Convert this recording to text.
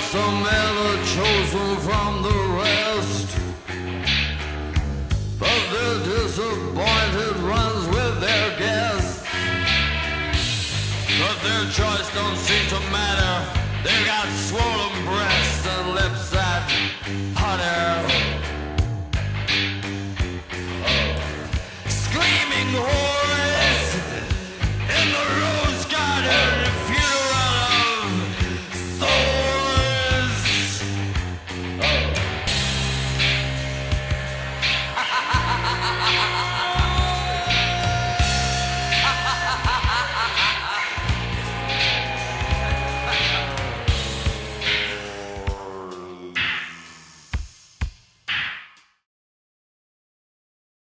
Some ever chosen from the rest. But the disappointed runs with their guests. But their choice don't seem to matter. They've got swollen breasts and lips that hotter. Oh. Screaming